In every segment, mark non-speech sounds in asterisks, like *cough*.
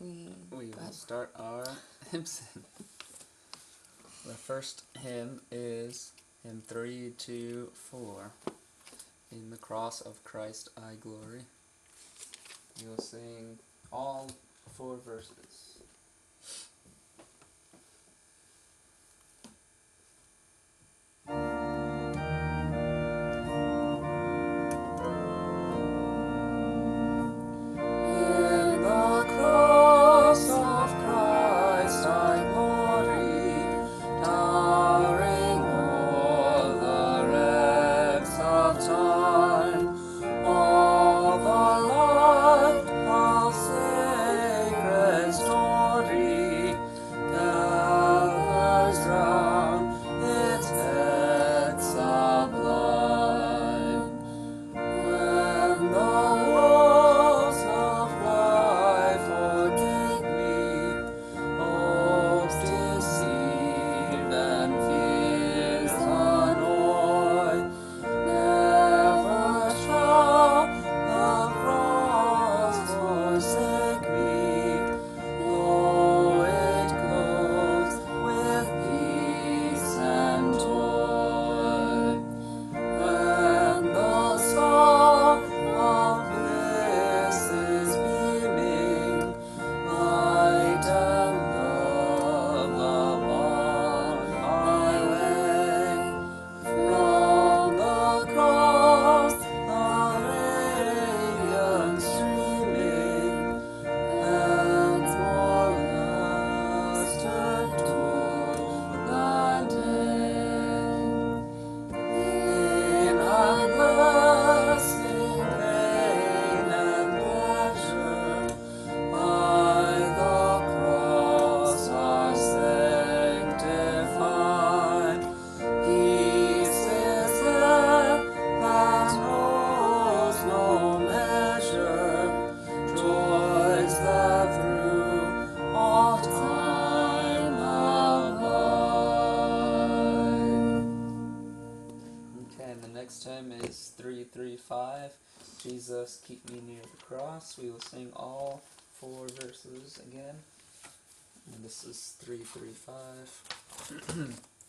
we we will start our *laughs* hymn. the first hymn is hymn three two four. In the cross of Christ I glory. You'll sing all four verses. Keep me near the cross. We will sing all four verses again. And this is 335. *clears throat*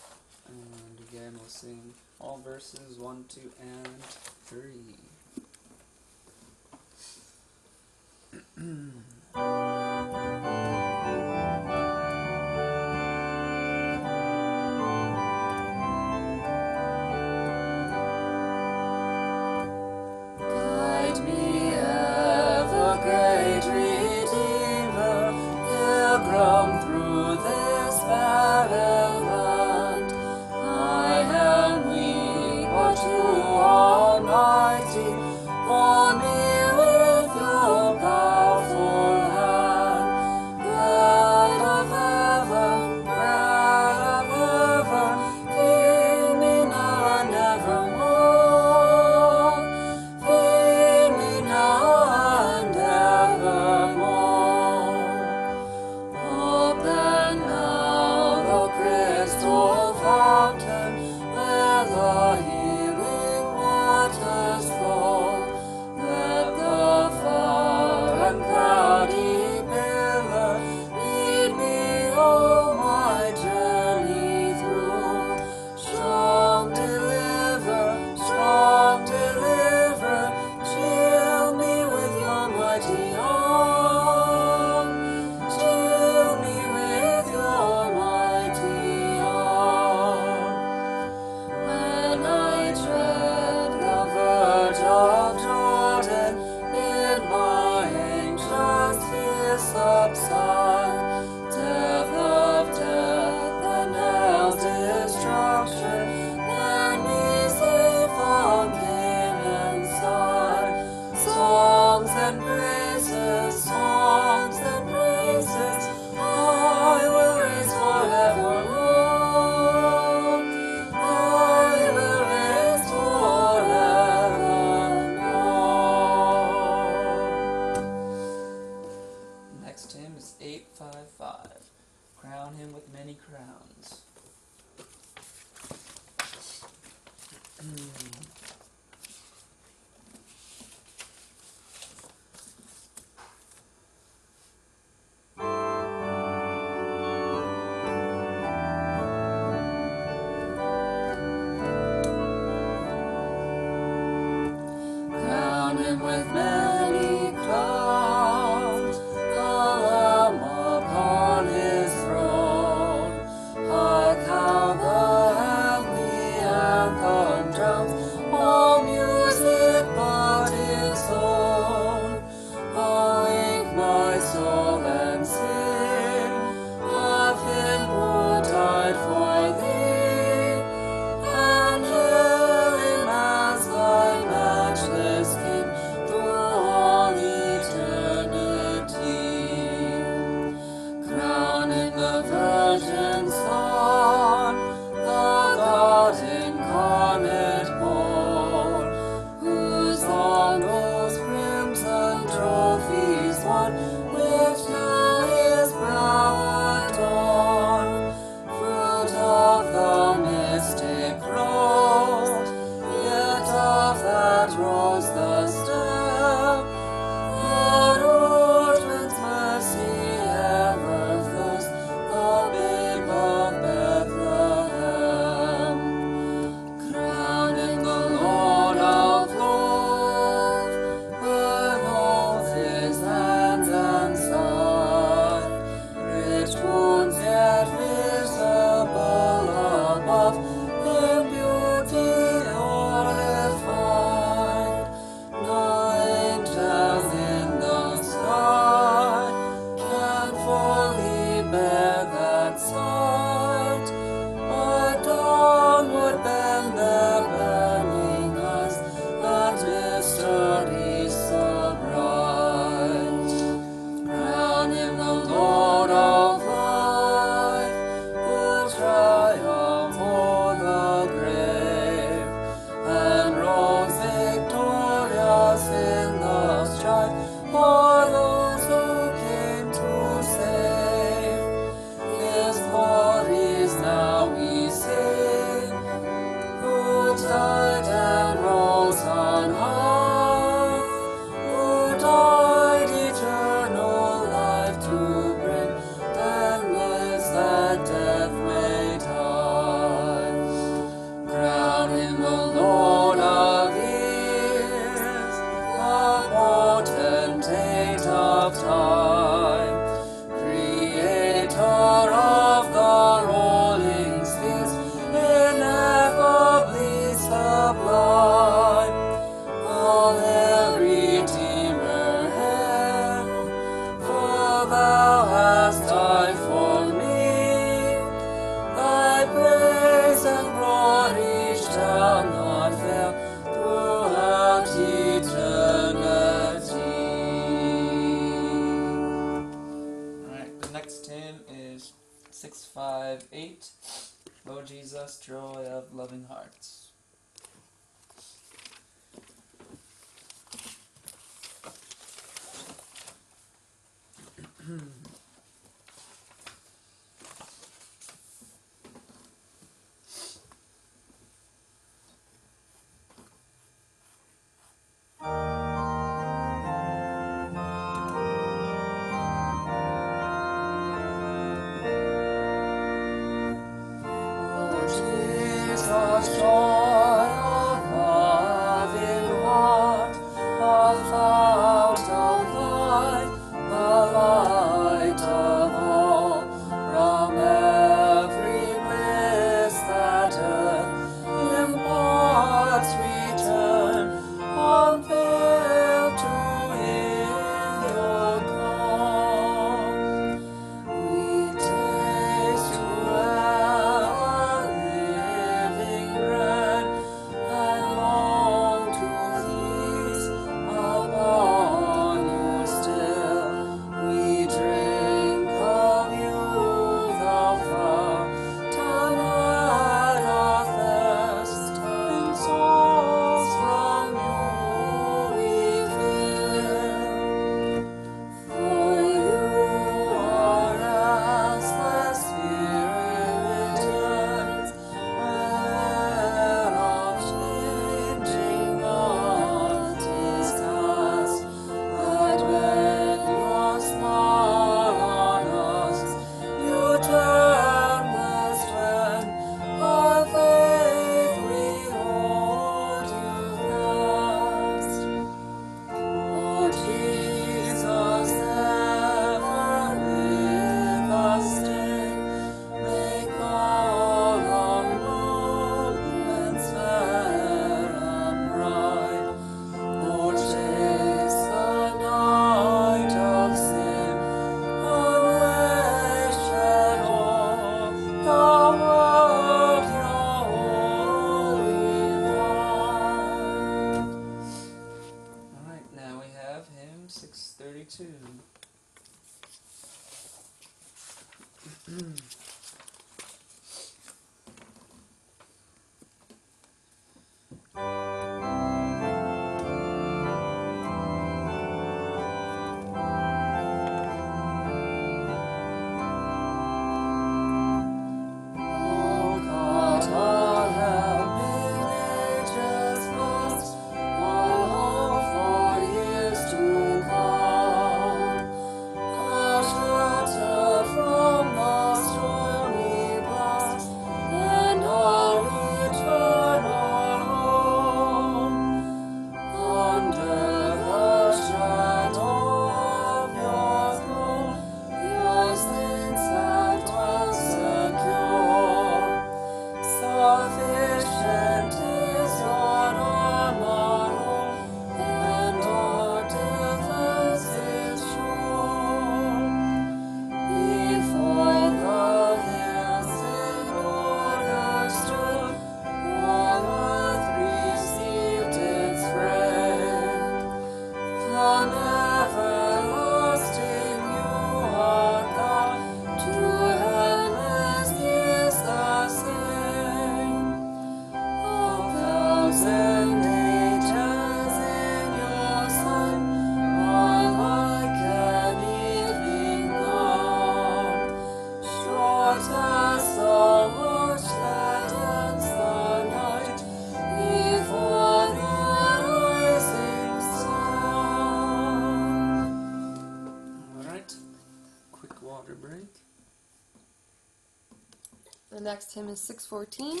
next hymn is 614.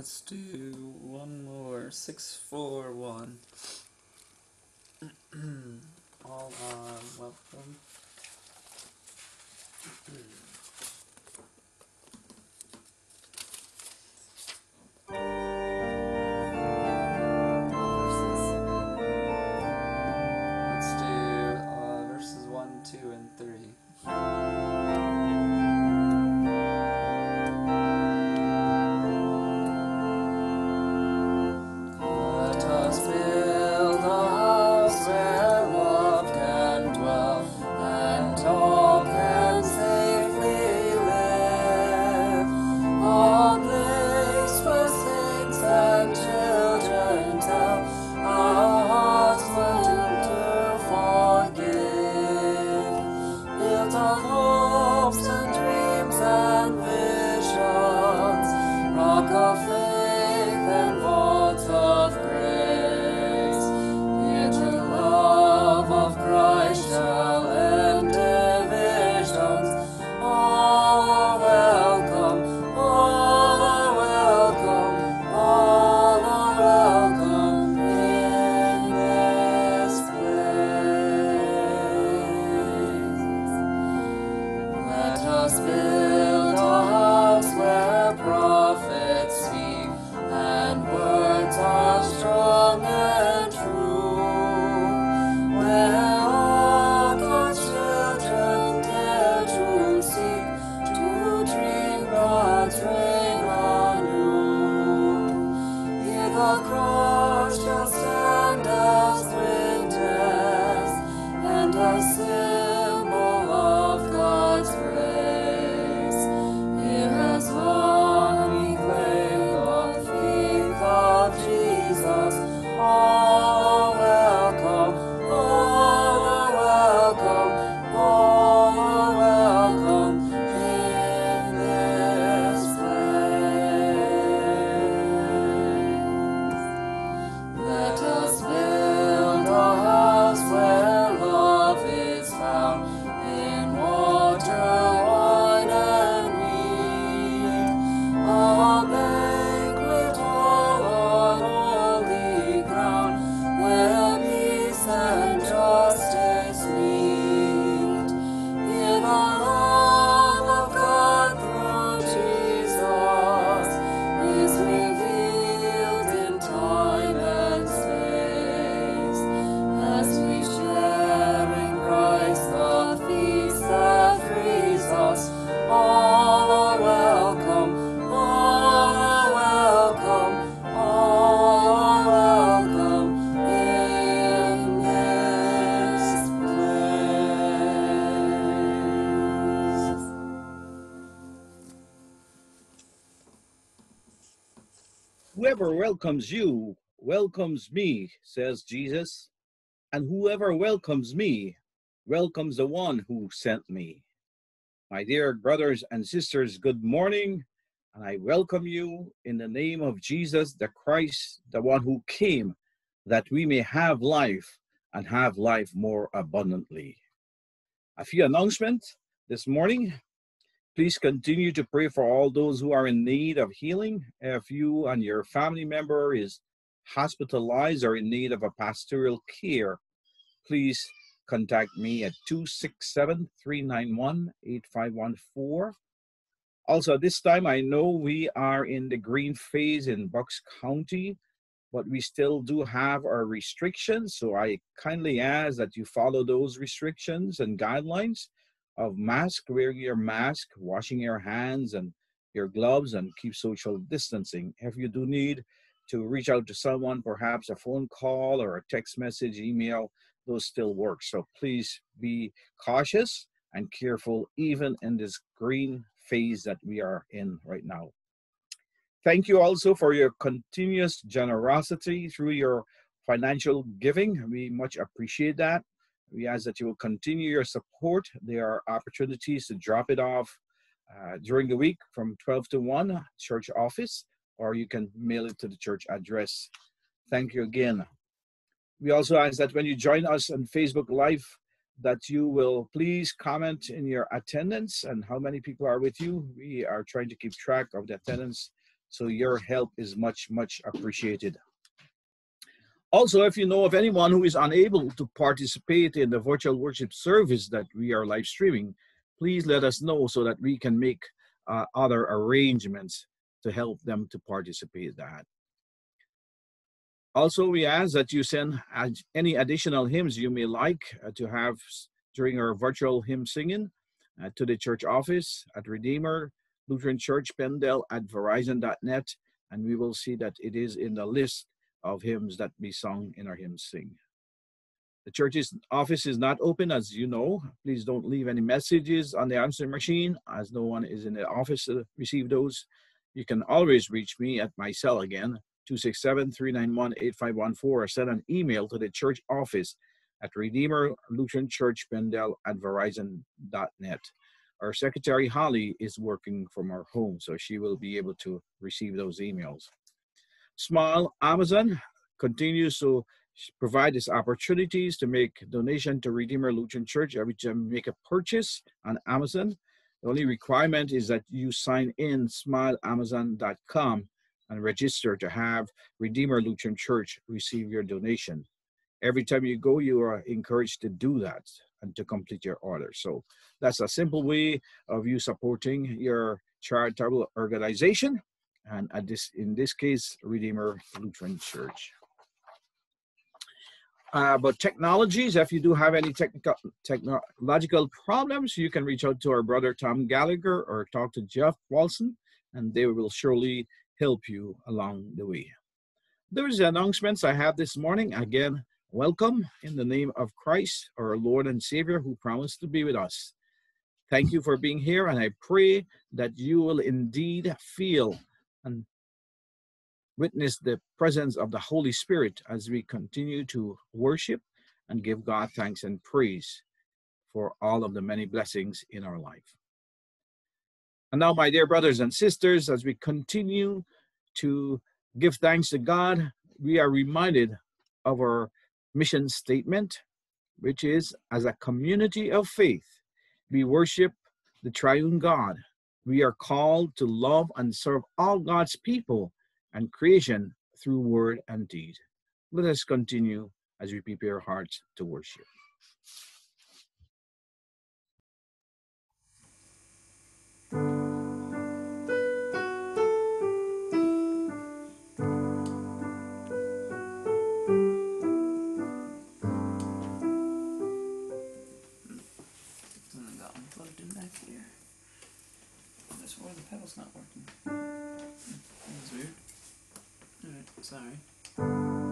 Do one more. Six, four, one. *clears throat* All Are Welcome. *clears throat* Whoever welcomes you welcomes me, says Jesus, and whoever welcomes me welcomes the one who sent me. My dear brothers and sisters, good morning, and I welcome you in the name of Jesus the Christ, the one who came that we may have life and have life more abundantly. A few announcements this morning. Please continue to pray for all those who are in need of healing. If you and your family member is hospitalized or in need of a pastoral care, please contact me at 267 391 8514. Also, this time I know we are in the green phase in Bucks County, but we still do have our restrictions. So I kindly ask that you follow those restrictions and guidelines of mask, wearing your mask, washing your hands and your gloves, and keep social distancing. If you do need to reach out to someone, perhaps a phone call or a text message, email, those still work. So please be cautious and careful, even in this green phase that we are in right now. Thank you also for your continuous generosity through your financial giving. We much appreciate that. We ask that you will continue your support. There are opportunities to drop it off uh, during the week from 12 to 1, church office, or you can mail it to the church address. Thank you again. We also ask that when you join us on Facebook Live, that you will please comment in your attendance and how many people are with you. We are trying to keep track of the attendance So your help is much, much appreciated. Also, if you know of anyone who is unable to participate in the virtual worship service that we are live streaming, please let us know so that we can make uh, other arrangements to help them to participate that. Also, we ask that you send any additional hymns you may like uh, to have during our virtual hymn singing uh, to the church office at Redeemer Lutheran Church Penndel at verizon.net, and we will see that it is in the list of hymns that be sung in our hymn sing. The church's office is not open, as you know. Please don't leave any messages on the answering machine, as no one is in the office to receive those. You can always reach me at my cell again, 267-391-8514, or send an email to the church office at Redeemer Lutheran Church Penndel at verizon.net. Our secretary Holly is working from her home, so she will be able to receive those emails. Smile Amazon continues to provide these opportunities to make donation to Redeemer Lutheran Church every time you make a purchase on Amazon. The only requirement is that you sign in smileamazon.com and register to have Redeemer Lutheran Church receive your donation. Every time you go, you are encouraged to do that and to complete your order. So that's a simple way of you supporting your charitable organization, and at this, in this case, Redeemer Lutheran Church. Uh, but technologies, if you do have any technical technological problems, you can reach out to our brother Tom Gallagher or talk to Jeff Walson, and they will surely help you along the way. There's the announcements I have this morning. Again, welcome in the name of Christ, our Lord and Savior, who promised to be with us. Thank you for being here, and I pray that you will indeed feel and witness the presence of the Holy Spirit as we continue to worship and give God thanks and praise for all of the many blessings in our life. And now, my dear brothers and sisters, as we continue to give thanks to God, we are reminded of our mission statement, which is as a community of faith, we worship the triune God. We are called to love and serve all God's people and creation through word and deed. Let us continue as we prepare our hearts to worship. That's why the pedal's not working. That's weird. Alright, sorry.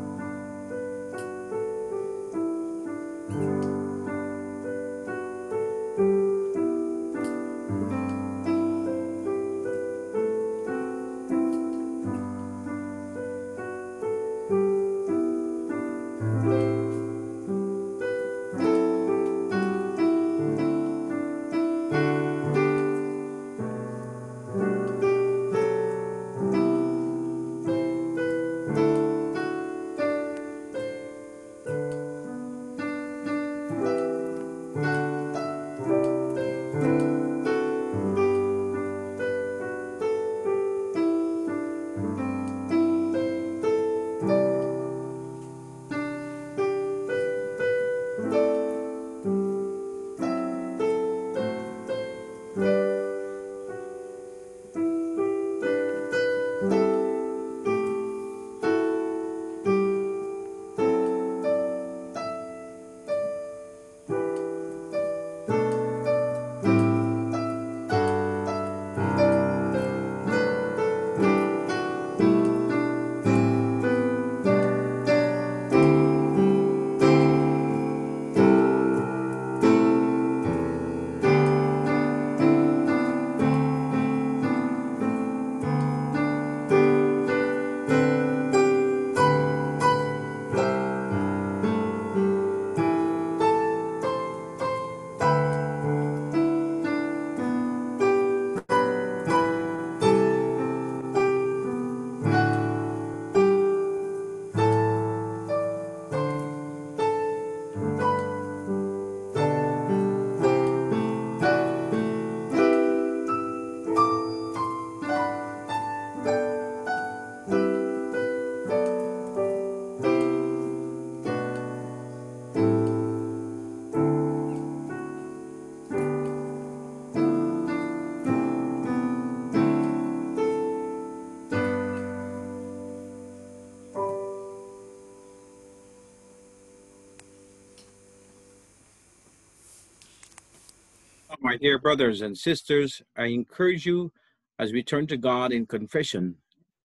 My dear brothers and sisters, I encourage you as we turn to God in confession,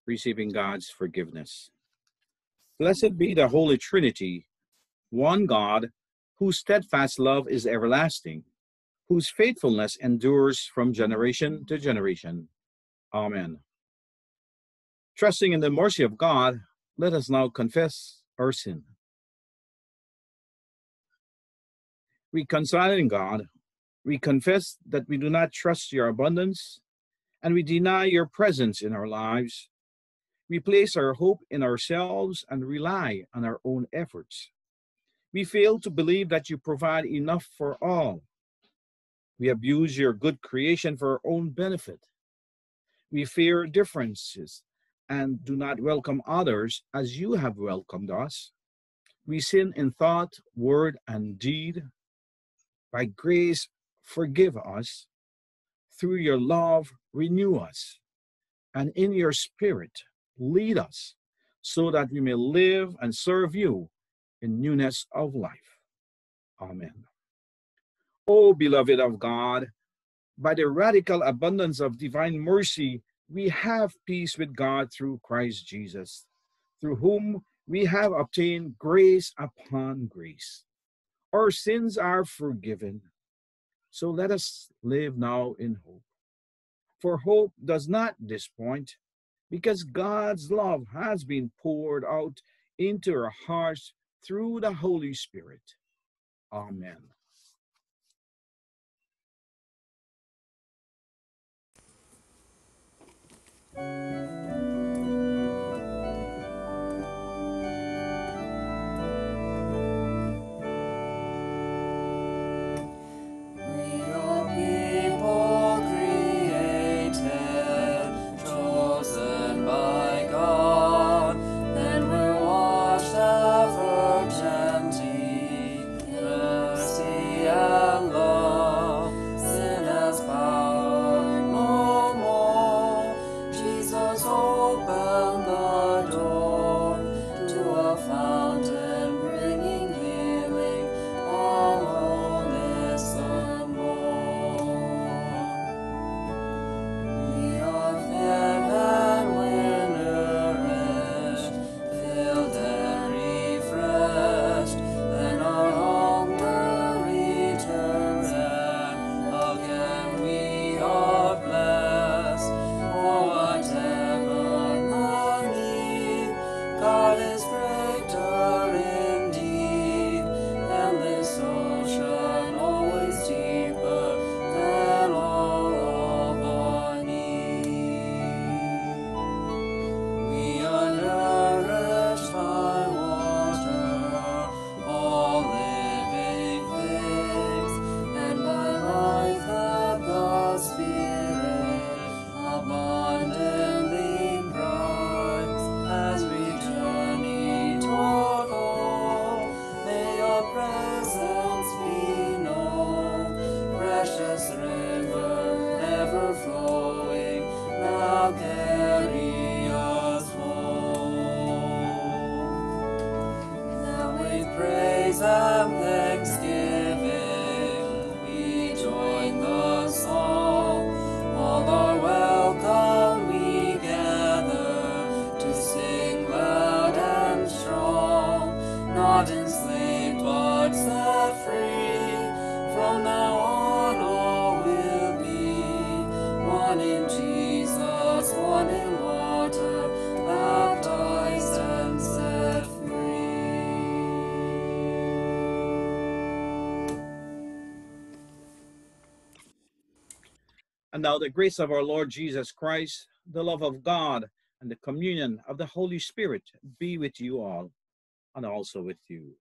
receiving God's forgiveness. Blessed be the Holy Trinity, one God, whose steadfast love is everlasting, whose faithfulness endures from generation to generation. Amen. Trusting in the mercy of God, let us now confess our sin. Reconciling God, we confess that we do not trust your abundance and we deny your presence in our lives. We place our hope in ourselves and rely on our own efforts. We fail to believe that you provide enough for all. We abuse your good creation for our own benefit. We fear differences and do not welcome others as you have welcomed us. We sin in thought, word, and deed. By grace, forgive us. Through your love, renew us. And in your spirit, lead us so that we may live and serve you in newness of life. Amen. O beloved of God, by the radical abundance of divine mercy, we have peace with God through Christ Jesus, through whom we have obtained grace upon grace. Our sins are forgiven. So let us live now in hope. For hope does not disappoint, because God's love has been poured out into our hearts through the Holy Spirit. Amen. We now the grace of our Lord Jesus Christ, the love of God, and the communion of the Holy Spirit be with you all, and also with you.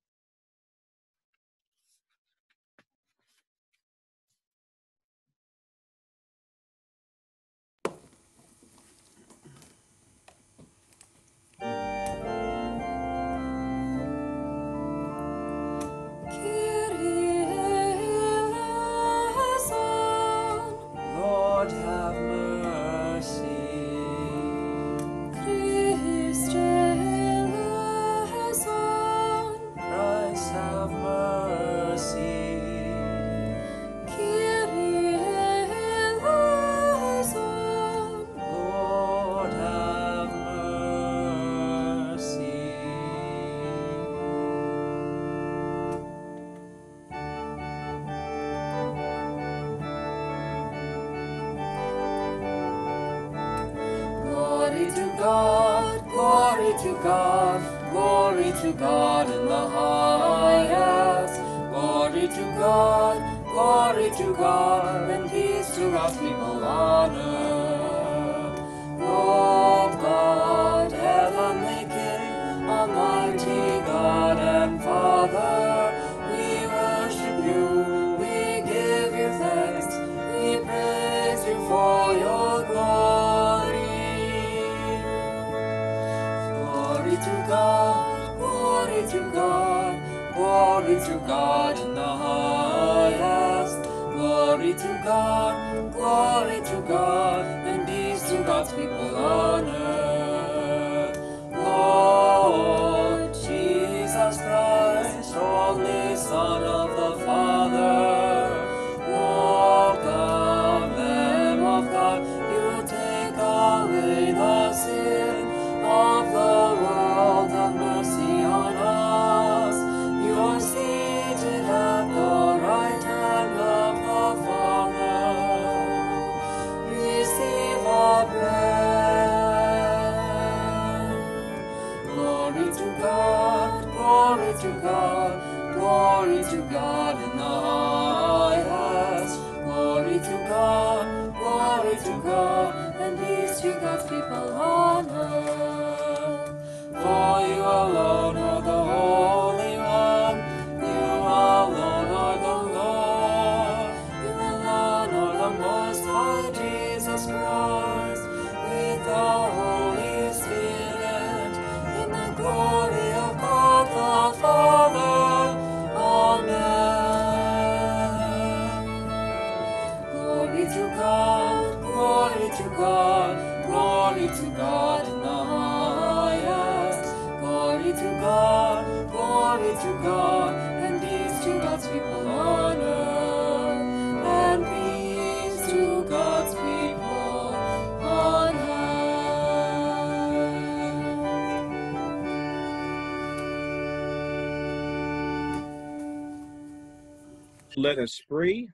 let us pray.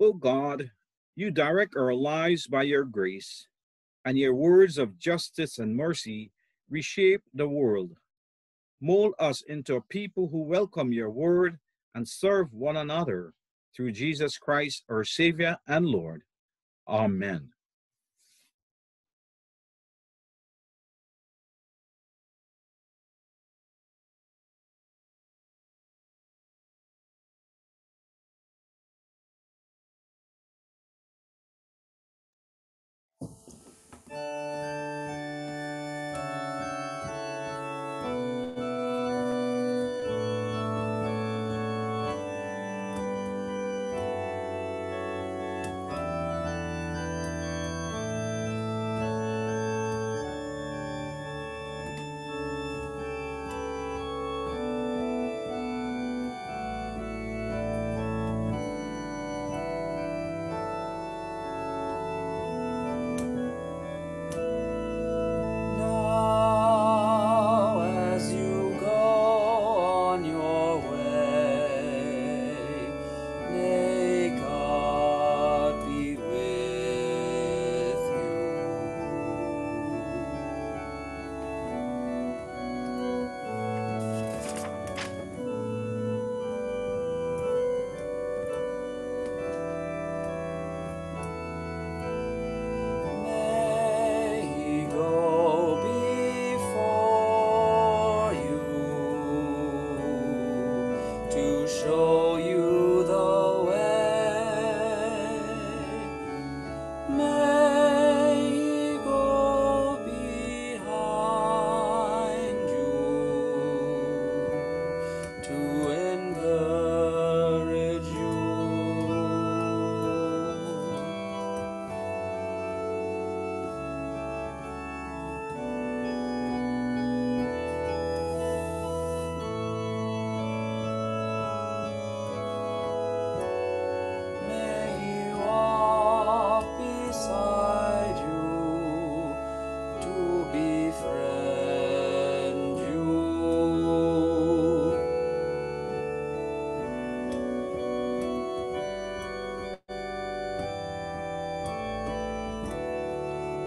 O God, you direct our lives by your grace, and your words of justice and mercy reshape the world. Mold us into a people who welcome your word and serve one another through Jesus Christ, our Savior and Lord. Amen.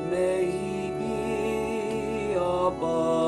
may he be above.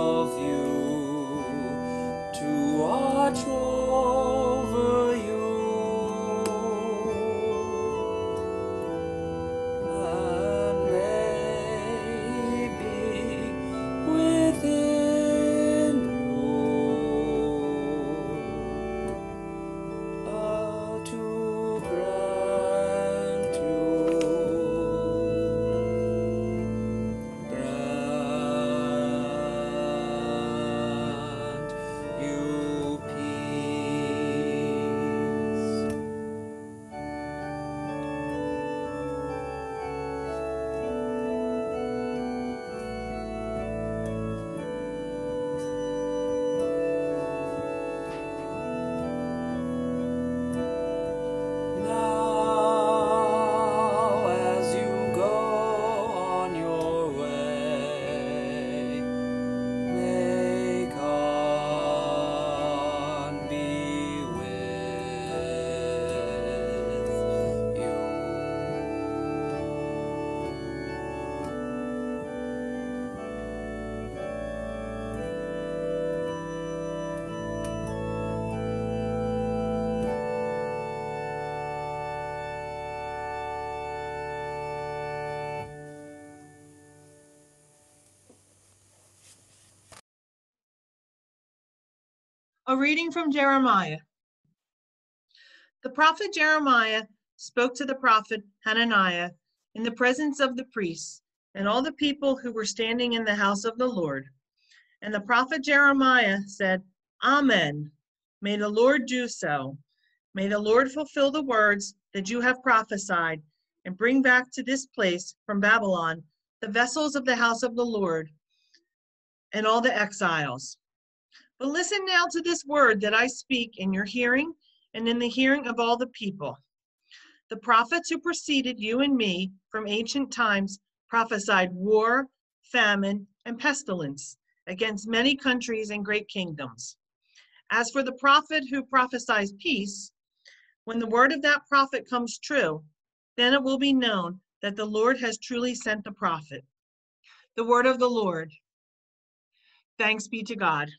A reading from Jeremiah. The prophet Jeremiah spoke to the prophet Hananiah in the presence of the priests and all the people who were standing in the house of the Lord. And the prophet Jeremiah said, Amen. May the Lord do so. May the Lord fulfill the words that you have prophesied and bring back to this place from Babylon the vessels of the house of the Lord and all the exiles. But listen now to this word that I speak in your hearing and in the hearing of all the people. The prophets who preceded you and me from ancient times prophesied war, famine, and pestilence against many countries and great kingdoms. As for the prophet who prophesies peace, when the word of that prophet comes true, then it will be known that the Lord has truly sent the prophet. The word of the Lord. Thanks be to God.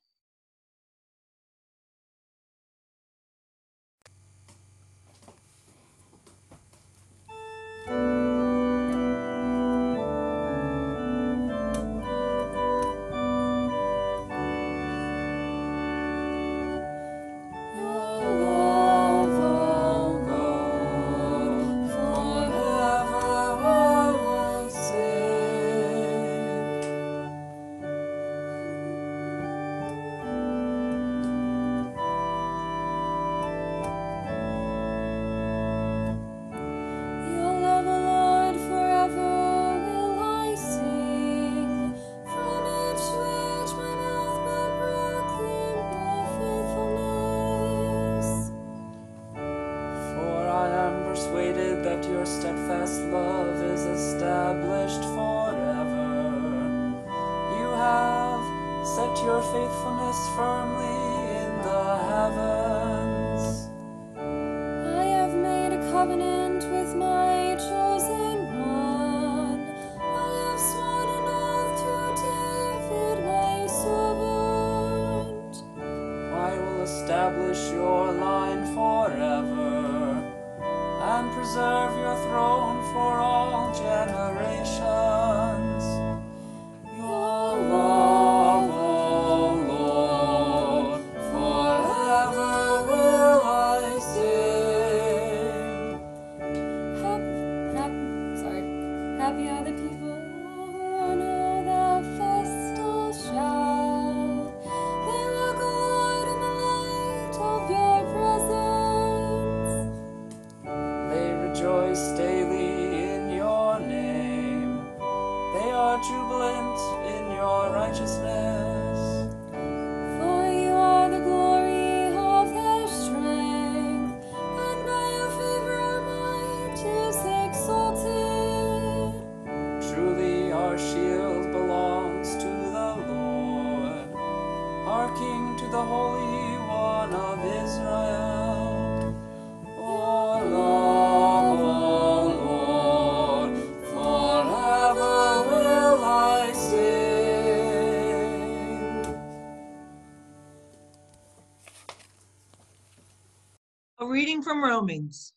Romans.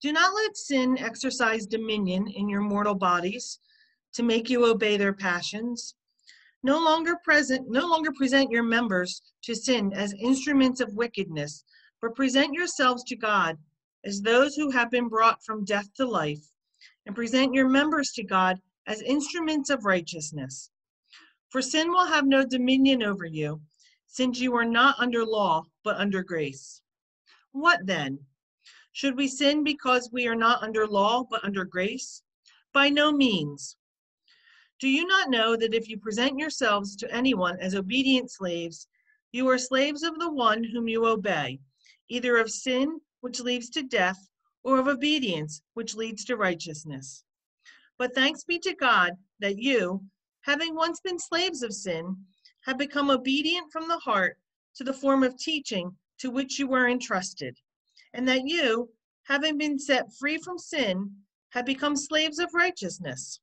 Do not let sin exercise dominion in your mortal bodies to make you obey their passions. No longer present, no longer present your members to sin as instruments of wickedness, but present yourselves to God as those who have been brought from death to life, and present your members to God as instruments of righteousness. For sin will have no dominion over you, since you are not under law, but under grace. What then? Should we sin because we are not under law, but under grace? By no means. Do you not know that if you present yourselves to anyone as obedient slaves, you are slaves of the one whom you obey, either of sin, which leads to death, or of obedience, which leads to righteousness? But thanks be to God that you, having once been slaves of sin, have become obedient from the heart to the form of teaching to which you were entrusted, and that you, having been set free from sin, have become slaves of righteousness.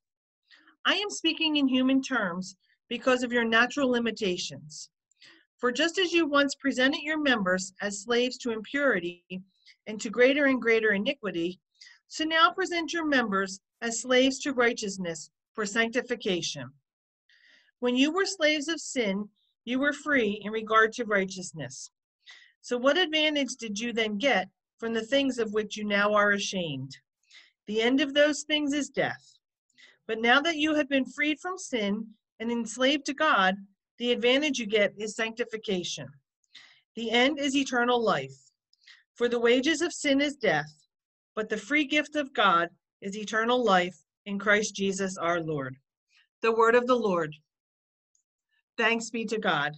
I am speaking in human terms because of your natural limitations. For just as you once presented your members as slaves to impurity and to greater and greater iniquity, so now present your members as slaves to righteousness for sanctification. When you were slaves of sin, you were free in regard to righteousness. So, what advantage did you then get from the things of which you now are ashamed? The end of those things is death. But now that you have been freed from sin and enslaved to God, the advantage you get is sanctification. The end is eternal life. For the wages of sin is death, but the free gift of God is eternal life in Christ Jesus our Lord. The word of the Lord. Thanks be to God.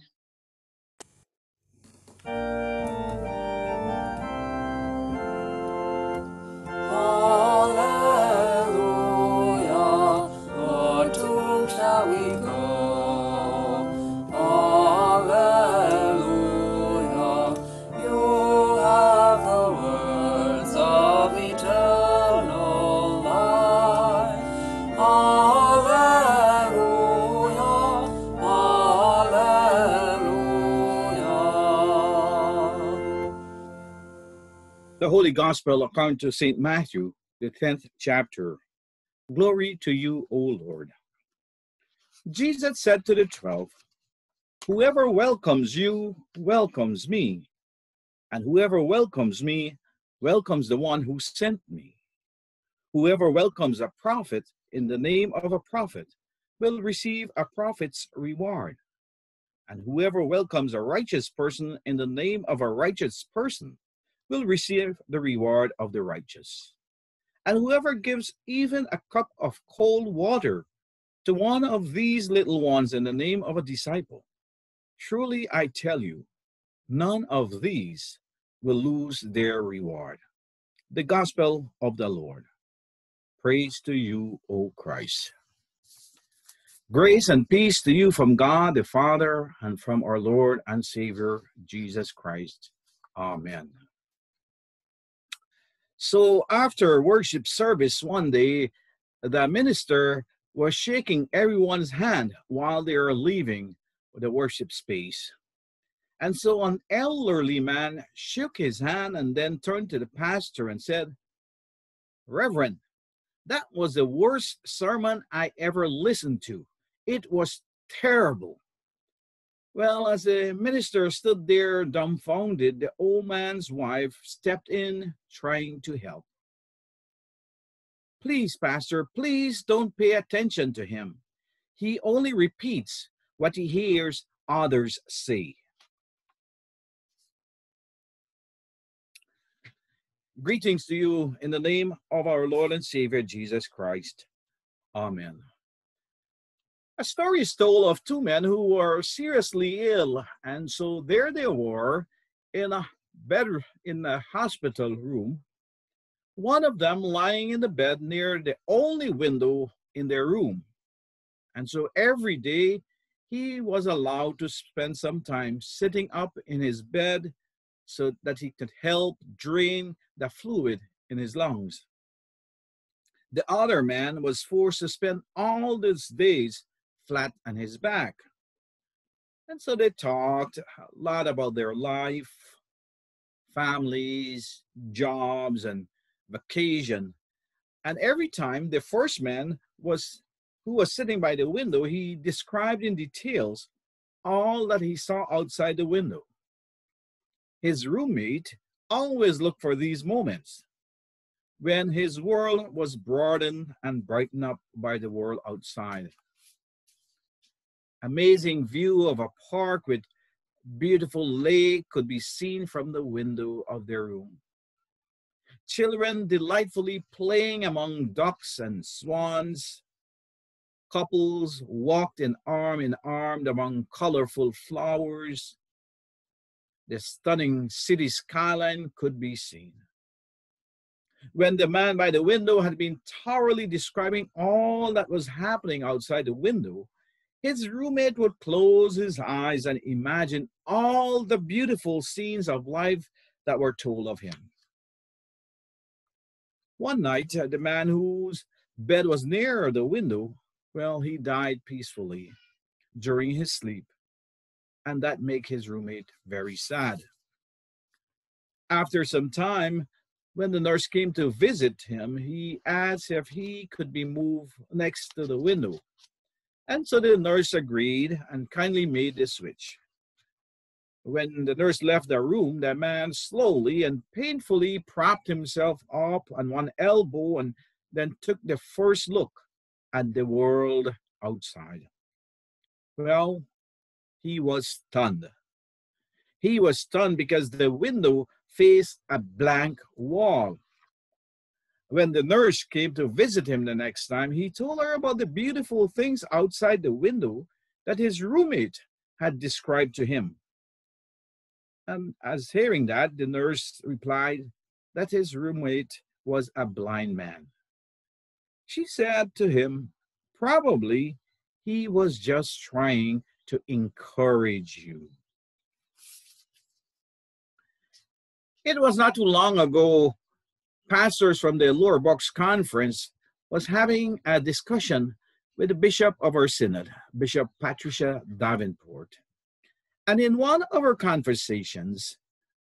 Holy Gospel according to St. Matthew, the 10th chapter. Glory to you, O Lord. Jesus said to the twelve, Whoever welcomes you welcomes me, and whoever welcomes me welcomes the one who sent me. Whoever welcomes a prophet in the name of a prophet will receive a prophet's reward. And whoever welcomes a righteous person in the name of a righteous person will receive the reward of the righteous. And whoever gives even a cup of cold water to one of these little ones in the name of a disciple, truly I tell you, none of these will lose their reward. The Gospel of the Lord. Praise to you, O Christ. Grace and peace to you from God the Father and from our Lord and Savior Jesus Christ. Amen. So after worship service one day, the minister was shaking everyone's hand while they were leaving the worship space. And so an elderly man shook his hand and then turned to the pastor and said, Reverend, that was the worst sermon I ever listened to. It was terrible. Well, as the minister stood there dumbfounded, the old man's wife stepped in, trying to help. Please, Pastor, please don't pay attention to him. He only repeats what he hears others say. Greetings to you in the name of our Lord and Savior Jesus Christ. Amen. A story is told of two men who were seriously ill, and so there they were in a bed in a hospital room. One of them lying in the bed near the only window in their room. And so every day he was allowed to spend some time sitting up in his bed so that he could help drain the fluid in his lungs. The other man was forced to spend all these days flat on his back. And so they talked a lot about their life, families, jobs, and vacation. And every time the first man was who was sitting by the window, he described in details all that he saw outside the window. His roommate always looked for these moments when his world was broadened and brightened up by the world outside. Amazing view of a park with beautiful lake could be seen from the window of their room. Children delightfully playing among ducks and swans. Couples walked in arm in arm among colorful flowers. The stunning city skyline could be seen. When the man by the window had been thoroughly describing all that was happening outside the window, his roommate would close his eyes and imagine all the beautiful scenes of life that were told of him. One night, uh, the man whose bed was near the window, well, he died peacefully during his sleep, and that made his roommate very sad. After some time, when the nurse came to visit him, he asked if he could be moved next to the window. And so the nurse agreed and kindly made the switch. When the nurse left the room, the man slowly and painfully propped himself up on one elbow and then took the first look at the world outside. Well, he was stunned. He was stunned because the window faced a blank wall. When the nurse came to visit him the next time, he told her about the beautiful things outside the window that his roommate had described to him. And as hearing that, the nurse replied that his roommate was a blind man. She said to him, Probably he was just trying to encourage you. It was not too long ago, pastors from the Lower Bucks Conference was having a discussion with the bishop of our synod, Bishop Patricia Davenport. And in one of our conversations,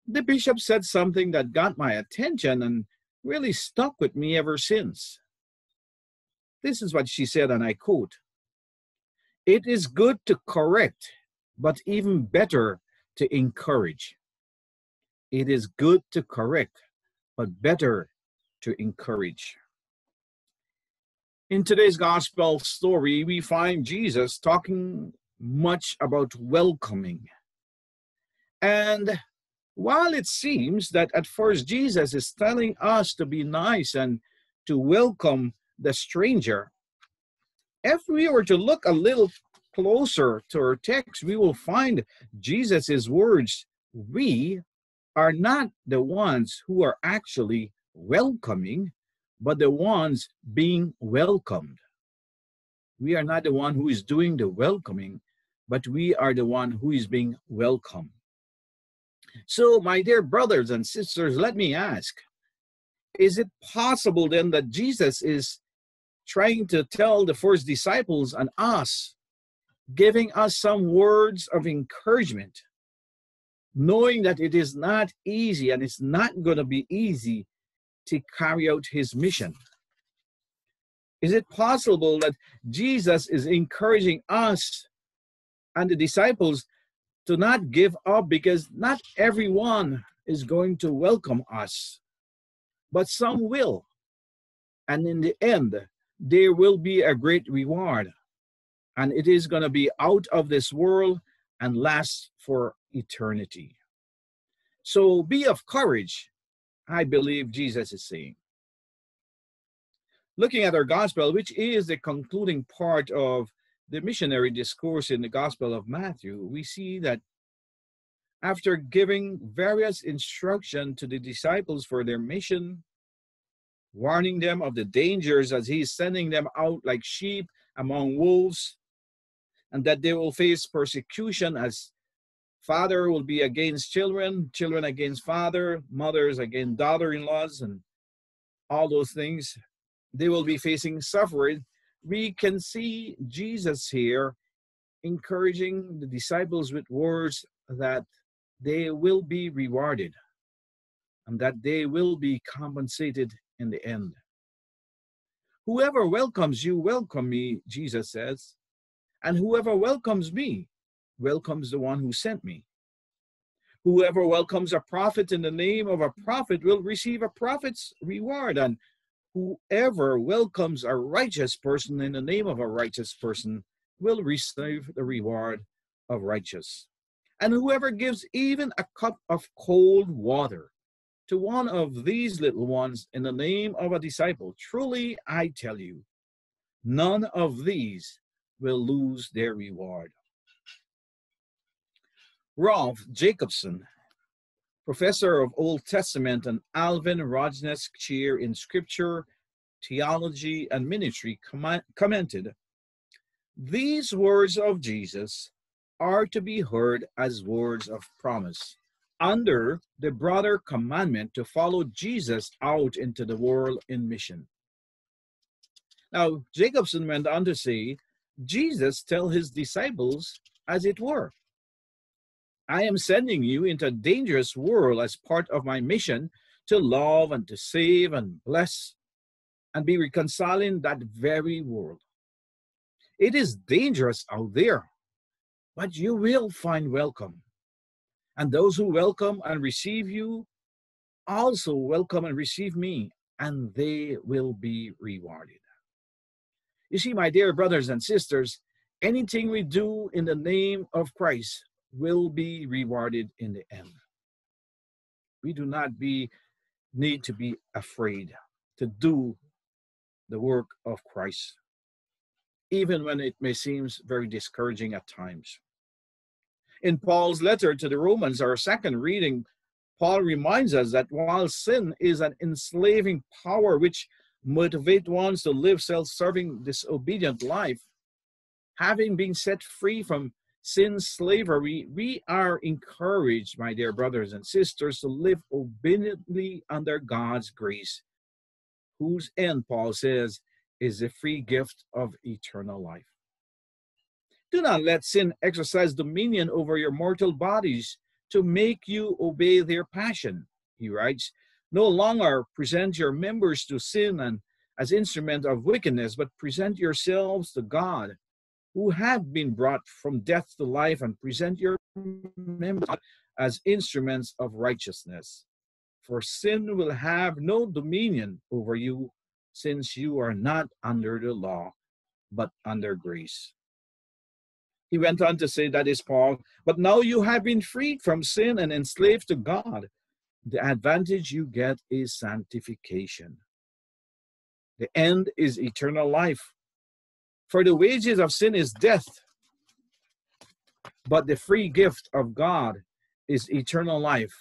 the bishop said something that got my attention and really stuck with me ever since. This is what she said, and I quote It is good to correct, but even better to encourage. It is good to correct, but better to encourage. In today's gospel story, we find Jesus talking much about welcoming. And while it seems that at first Jesus is telling us to be nice and to welcome the stranger, if we were to look a little closer to our text, we will find Jesus' words, we are not the ones who are actually welcoming, but the ones being welcomed. We are not the one who is doing the welcoming, but we are the one who is being welcomed. So, my dear brothers and sisters, let me ask is it possible then that Jesus is trying to tell the first disciples and us, giving us some words of encouragement, knowing that it is not easy and it's not going to be easy to carry out his mission? Is it possible that Jesus is encouraging us and the disciples to not give up because not everyone is going to welcome us, but some will. And in the end, there will be a great reward. And it is going to be out of this world and last for eternity. So be of courage, I believe Jesus is saying. Looking at our gospel, which is the concluding part of the missionary discourse in the Gospel of Matthew, we see that after giving various instruction to the disciples for their mission, warning them of the dangers as he's sending them out like sheep among wolves, and that they will face persecution as father will be against children, children against father, mothers against daughter in laws, and all those things. They will be facing suffering we can see Jesus here encouraging the disciples with words that they will be rewarded and that they will be compensated in the end. Whoever welcomes you, welcome me, Jesus says, and whoever welcomes me, welcomes the one who sent me. Whoever welcomes a prophet in the name of a prophet will receive a prophet's reward, and whoever welcomes a righteous person in the name of a righteous person will receive the reward of righteous. And whoever gives even a cup of cold water to one of these little ones in the name of a disciple, truly I tell you, none of these will lose their reward. Rolf Jacobson professor of Old Testament and Alvin Rogness Chair in Scripture, Theology, and Ministry, commented These words of Jesus are to be heard as words of promise under the broader commandment to follow Jesus out into the world in mission. Now, Jacobson went on to say, Jesus tell his disciples as it were. I am sending you into a dangerous world as part of my mission to love and to save and bless and be reconciling that very world. It is dangerous out there, but you will find welcome. And those who welcome and receive you also welcome and receive me, and they will be rewarded. You see, my dear brothers and sisters, anything we do in the name of Christ will be rewarded in the end. We do not be need to be afraid to do the work of Christ, even when it may seem very discouraging at times. In Paul's letter to the Romans, our second reading, Paul reminds us that while sin is an enslaving power which motivate ones to live self-serving, disobedient life, having been set free from sin's slavery, we are encouraged, my dear brothers and sisters, to live obediently under God's grace, whose end, Paul says, is the free gift of eternal life. Do not let sin exercise dominion over your mortal bodies to make you obey their passion, he writes. No longer present your members to sin and as instrument of wickedness, but present yourselves to God, who have been brought from death to life, and present your members as instruments of righteousness. For sin will have no dominion over you, since you are not under the law, but under grace. He went on to say, that is Paul, but now you have been freed from sin and enslaved to God. The advantage you get is sanctification. The end is eternal life. For the wages of sin is death, but the free gift of God is eternal life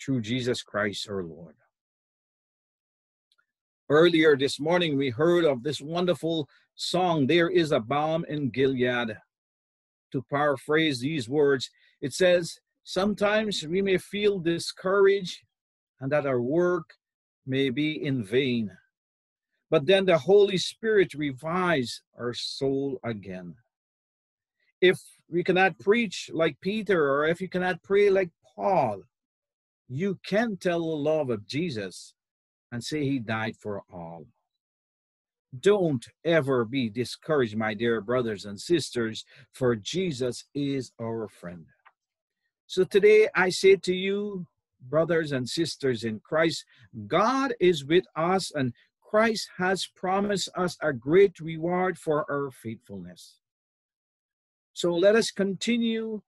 through Jesus Christ our Lord. Earlier this morning, we heard of this wonderful song, There is a Balm in Gilead. To paraphrase these words, it says, Sometimes we may feel discouraged and that our work may be in vain. But then the Holy Spirit revives our soul again. If we cannot preach like Peter or if you cannot pray like Paul, you can tell the love of Jesus and say he died for all. Don't ever be discouraged, my dear brothers and sisters, for Jesus is our friend. So today I say to you, brothers and sisters in Christ, God is with us and Christ has promised us a great reward for our faithfulness. So let us continue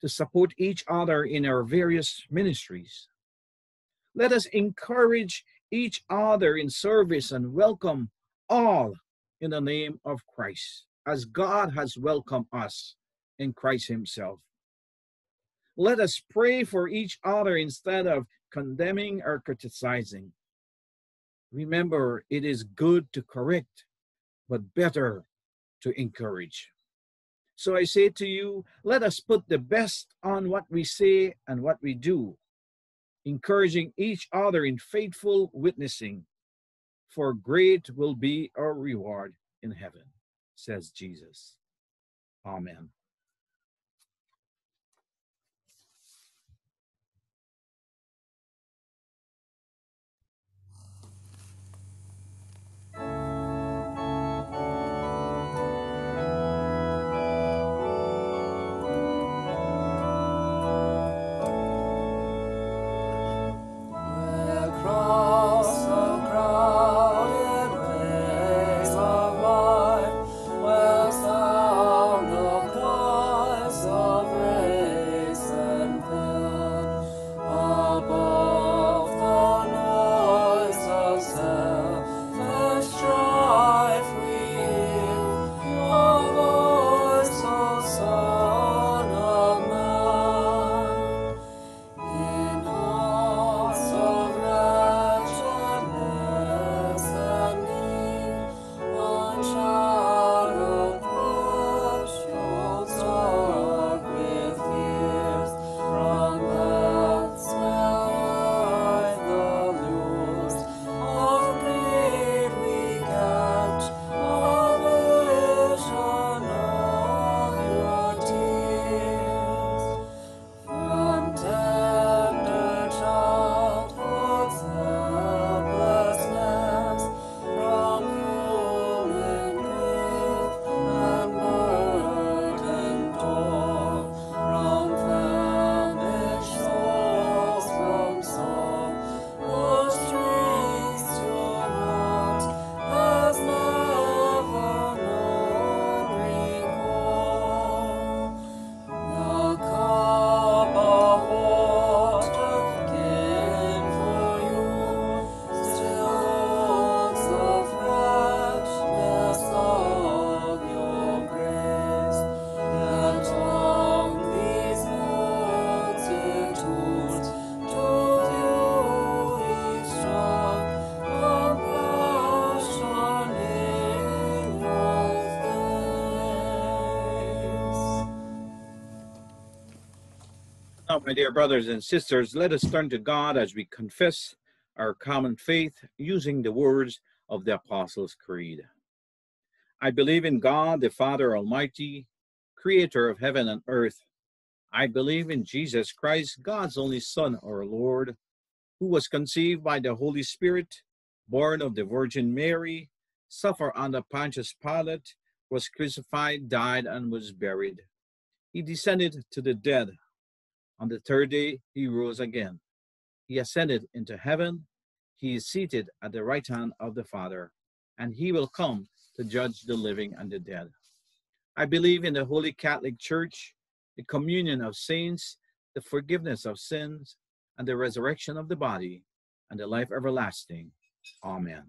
to support each other in our various ministries. Let us encourage each other in service and welcome all in the name of Christ, as God has welcomed us in Christ Himself. Let us pray for each other instead of condemning or criticizing. Remember, it is good to correct, but better to encourage. So I say to you, let us put the best on what we say and what we do, encouraging each other in faithful witnessing, for great will be our reward in heaven, says Jesus. Amen. My dear brothers and sisters, let us turn to God as we confess our common faith using the words of the Apostles' Creed. I believe in God, the Father Almighty, creator of heaven and earth. I believe in Jesus Christ, God's only Son, our Lord, who was conceived by the Holy Spirit, born of the Virgin Mary, suffered under Pontius Pilate, was crucified, died, and was buried. He descended to the dead. On the third day, he rose again. He ascended into heaven. He is seated at the right hand of the Father, and he will come to judge the living and the dead. I believe in the Holy Catholic Church, the communion of saints, the forgiveness of sins, and the resurrection of the body, and the life everlasting. Amen.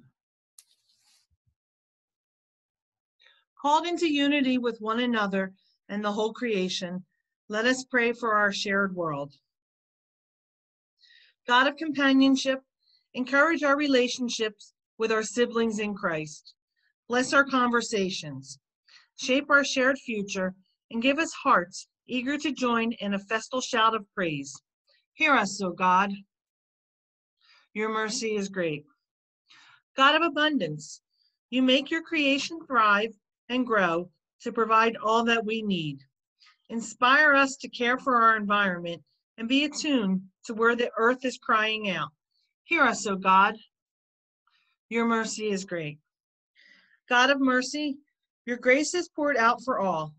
Called into unity with one another and the whole creation, let us pray for our shared world. God of companionship, encourage our relationships with our siblings in Christ. Bless our conversations, shape our shared future, and give us hearts eager to join in a festal shout of praise. Hear us, O God. Your mercy is great. God of abundance, you make your creation thrive and grow to provide all that we need. Inspire us to care for our environment and be attuned to where the earth is crying out. Hear us, O God. Your mercy is great. God of mercy, your grace is poured out for all.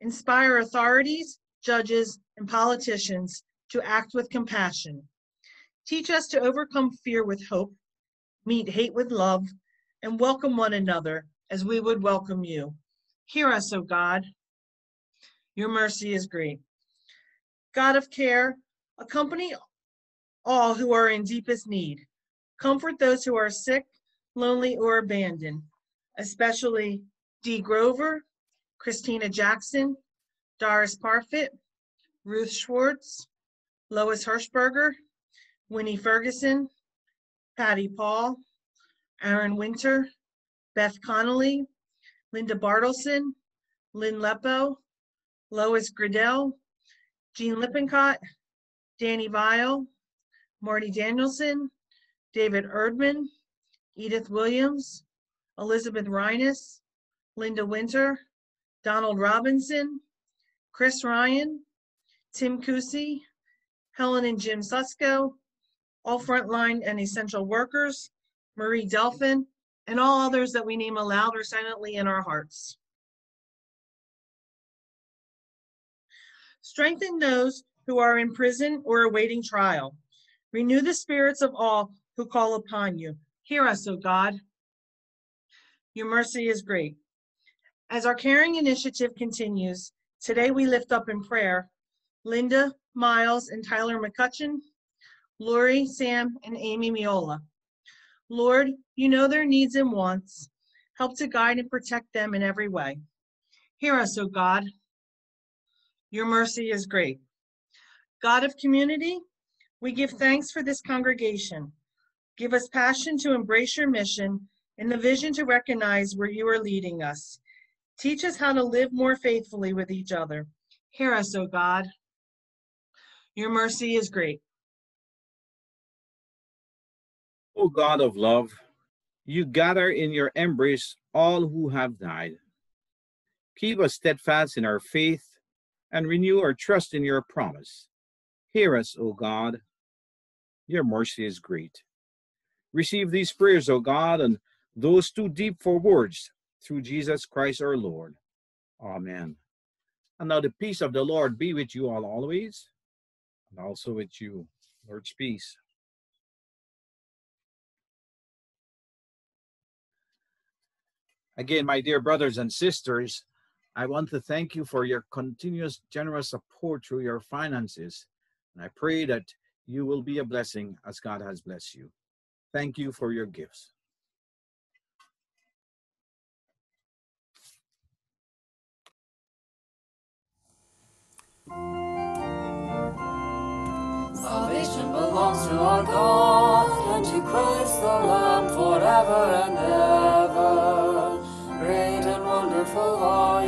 Inspire authorities, judges, and politicians to act with compassion. Teach us to overcome fear with hope, meet hate with love, and welcome one another as we would welcome you. Hear us, O God. Your mercy is great. God of care, accompany all who are in deepest need. Comfort those who are sick, lonely, or abandoned, especially Dee Grover, Christina Jackson, Doris Parfit, Ruth Schwartz, Lois Hirschberger, Winnie Ferguson, Patty Paul, Aaron Winter, Beth Connolly, Linda Bartleson, Lynn Lepo, Lois Gradell, Jean Lippincott, Danny Vile, Marty Danielson, David Erdman, Edith Williams, Elizabeth Reines, Linda Winter, Donald Robinson, Chris Ryan, Tim Kusi, Helen and Jim Susko, all frontline and essential workers, Marie Delphin, and all others that we name aloud or silently in our hearts. Strengthen those who are in prison or awaiting trial. Renew the spirits of all who call upon you. Hear us, O God. Your mercy is great. As our caring initiative continues, today we lift up in prayer Linda, Miles, and Tyler McCutcheon, Lori, Sam, and Amy Miola. Lord, you know their needs and wants. Help to guide and protect them in every way. Hear us, O God. Your mercy is great. God of community, we give thanks for this congregation. Give us passion to embrace your mission and the vision to recognize where you are leading us. Teach us how to live more faithfully with each other. Hear us, O God. Your mercy is great. O God of love, you gather in your embrace all who have died. Keep us steadfast in our faith and renew our trust in your promise. Hear us, O God. Your mercy is great. Receive these prayers, O God, and those too deep for words, through Jesus Christ our Lord. Amen. And now the peace of the Lord be with you all always, and also with you. Lord's peace. Again, my dear brothers and sisters, I want to thank you for your continuous generous support through your finances. And I pray that you will be a blessing as God has blessed you. Thank you for your gifts. Salvation belongs to our God and to Christ the Lamb forever and ever. Great and wonderful are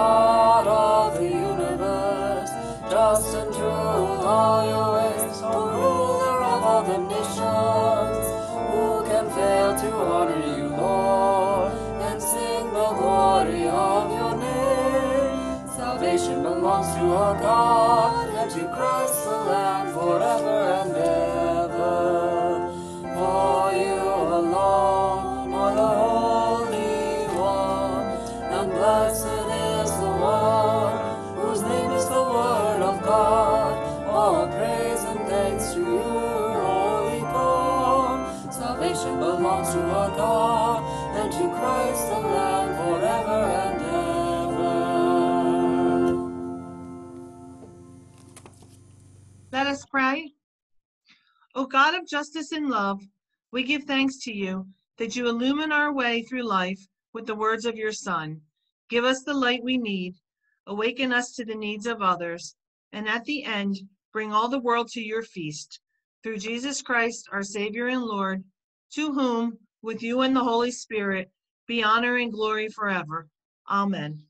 God of the universe. just and true are your ways, O ruler of all the nations. Who can fail to honor you, Lord, and sing the glory of your name? Salvation belongs to our God, God of justice and love, we give thanks to you that you illumine our way through life with the words of your Son. Give us the light we need, awaken us to the needs of others, and at the end, bring all the world to your feast. Through Jesus Christ, our Savior and Lord, to whom, with you and the Holy Spirit, be honor and glory forever. Amen.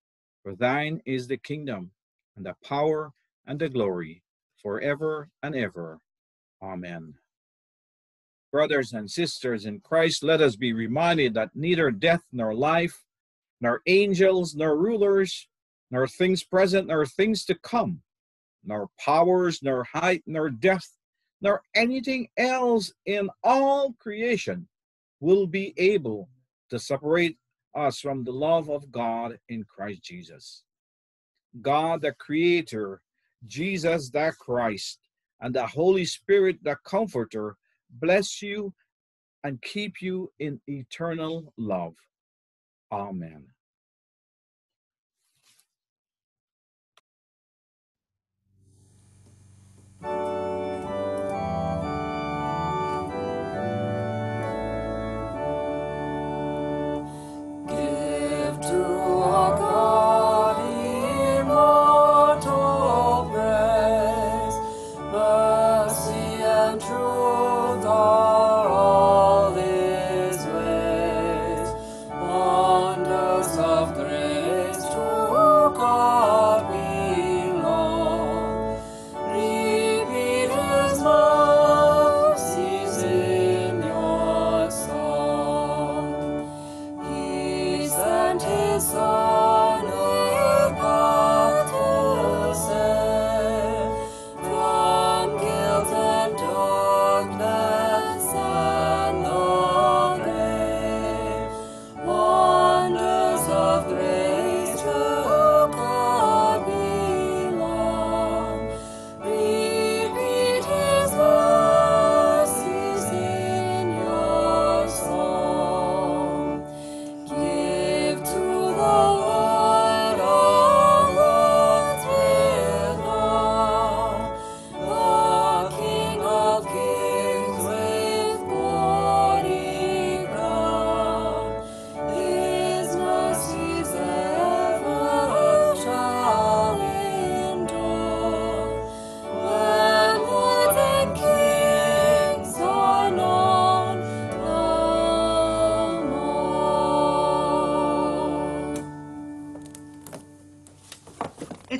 For thine is the kingdom, and the power, and the glory, forever and ever. Amen. Brothers and sisters in Christ, let us be reminded that neither death nor life, nor angels nor rulers, nor things present nor things to come, nor powers, nor height, nor depth, nor anything else in all creation will be able to separate us from the love of God in Christ Jesus. God the Creator, Jesus the Christ, and the Holy Spirit the Comforter bless you and keep you in eternal love. Amen.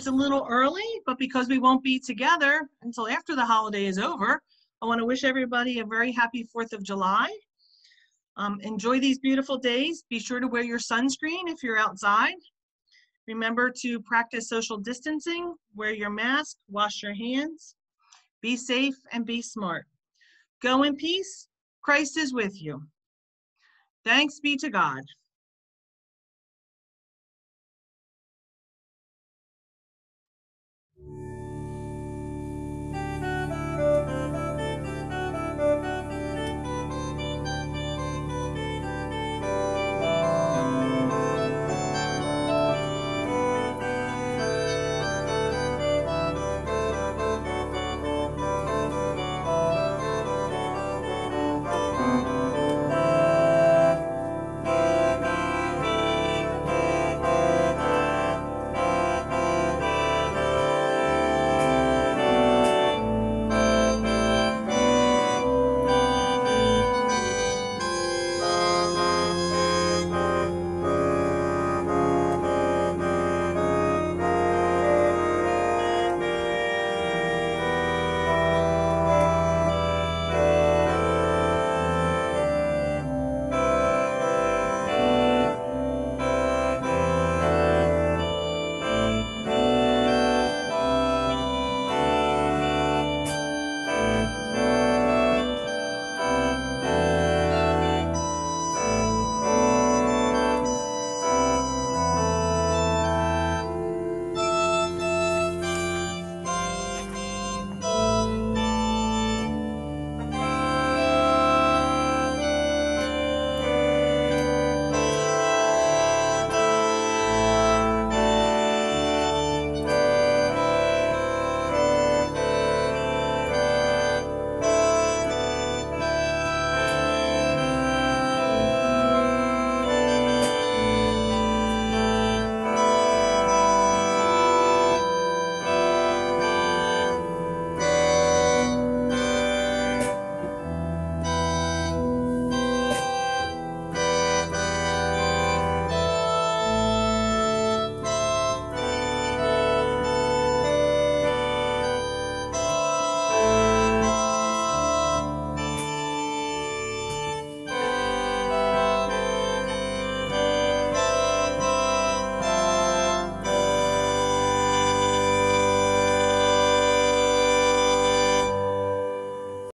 It's a little early, but because we won't be together until after the holiday is over, I want to wish everybody a very happy 4th of July. Um, enjoy these beautiful days. Be sure to wear your sunscreen if you're outside. Remember to practice social distancing, wear your mask, wash your hands. Be safe and be smart. Go in peace. Christ is with you. Thanks be to God.